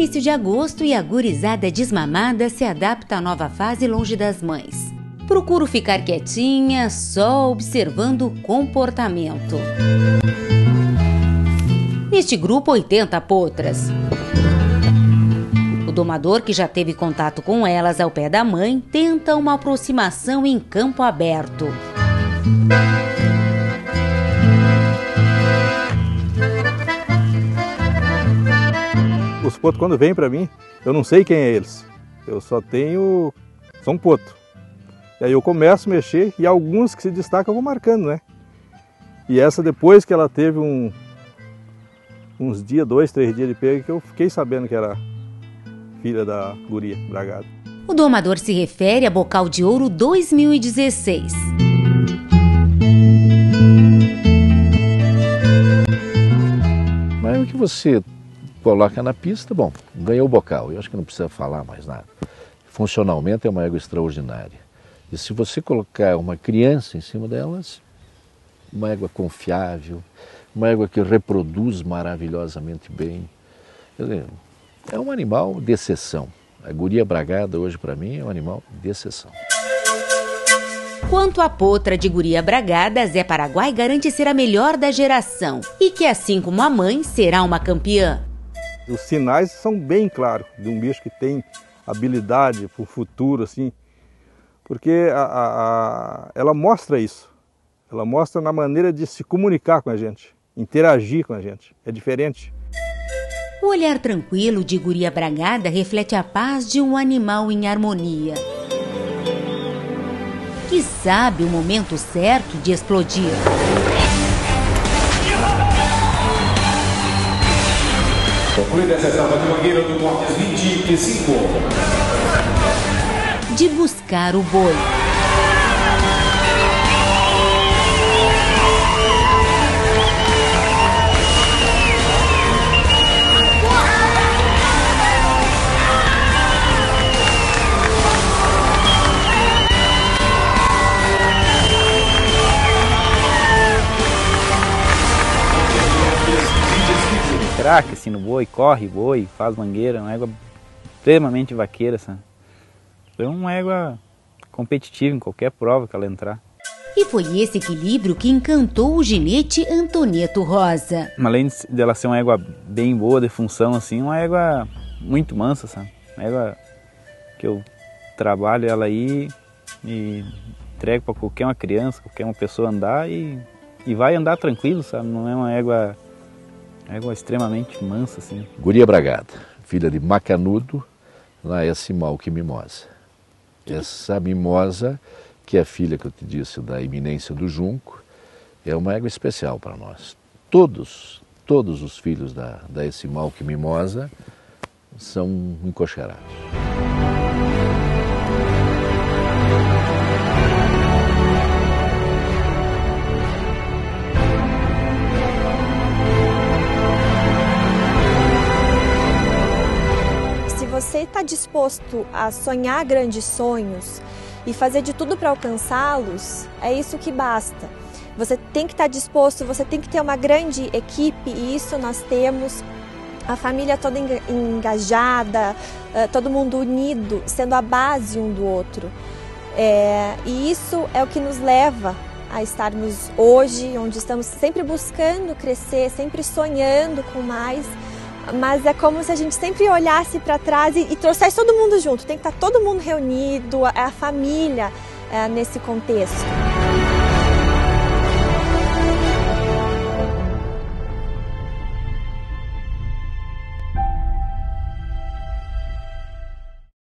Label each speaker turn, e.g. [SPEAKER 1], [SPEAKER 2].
[SPEAKER 1] início de agosto e a gurizada desmamada se adapta à nova fase longe das mães. Procuro ficar quietinha, só observando o comportamento. Neste grupo, 80 potras. O domador, que já teve contato com elas ao pé da mãe, tenta uma aproximação em campo aberto.
[SPEAKER 2] Os potos, quando vêm para mim, eu não sei quem é eles. Eu só tenho. São poto. E aí eu começo a mexer e alguns que se destacam eu vou marcando, né? E essa depois que ela teve um, uns dias, dois, três dias de pega, que eu fiquei sabendo que era filha da guria bragada.
[SPEAKER 1] O domador se refere a Bocal de Ouro 2016.
[SPEAKER 3] Mas o que você coloca na pista, bom, ganhou o bocal. Eu acho que não precisa falar mais nada. Funcionalmente é uma égua extraordinária. E se você colocar uma criança em cima delas, uma égua confiável, uma égua que reproduz maravilhosamente bem. É um animal de exceção. A guria bragada hoje para mim é um animal de exceção.
[SPEAKER 1] Quanto à potra de guria bragada, Zé Paraguai garante ser a melhor da geração e que, assim como a mãe, será uma campeã.
[SPEAKER 2] Os sinais são bem claros de um bicho que tem habilidade para o futuro, assim, porque a, a, a, ela mostra isso. Ela mostra na maneira de se comunicar com a gente, interagir com a gente. É diferente.
[SPEAKER 1] O olhar tranquilo de Guria Bragada reflete a paz de um animal em harmonia. Que sabe o momento certo de explodir.
[SPEAKER 4] Concluída essa etapa de Mangueira do Cortes 25
[SPEAKER 1] de buscar o boi.
[SPEAKER 5] Craque assim no boi, corre boi, faz mangueira, é uma égua extremamente vaqueira, sabe? Foi uma égua competitiva em qualquer prova que ela entrar.
[SPEAKER 1] E foi esse equilíbrio que encantou o ginete Antoneto Rosa.
[SPEAKER 5] Além dela ser uma égua bem boa de função, assim, uma égua muito mansa, sabe? Uma égua que eu trabalho ela aí e entrego para qualquer uma criança, qualquer uma pessoa andar e, e vai andar tranquilo, sabe? Não é uma égua, égua extremamente mansa, assim.
[SPEAKER 3] Guria Bragada, filha de Macanudo, lá é Simalque Mimosa. Essa mimosa, que é a filha que eu te disse da iminência do junco, é uma égua especial para nós. Todos, todos os filhos da, da Esimalque mimosa são encoxerados.
[SPEAKER 6] Está disposto a sonhar grandes sonhos e fazer de tudo para alcançá-los, é isso que basta. Você tem que estar tá disposto, você tem que ter uma grande equipe e isso nós temos. A família toda engajada, eh, todo mundo unido, sendo a base um do outro. É, e isso é o que nos leva a estarmos hoje, onde estamos sempre buscando crescer, sempre sonhando com mais mas é como se a gente sempre olhasse para trás e, e, trouxesse todo mundo junto. Tem que estar tá todo mundo reunido, a, a família é, nesse contexto.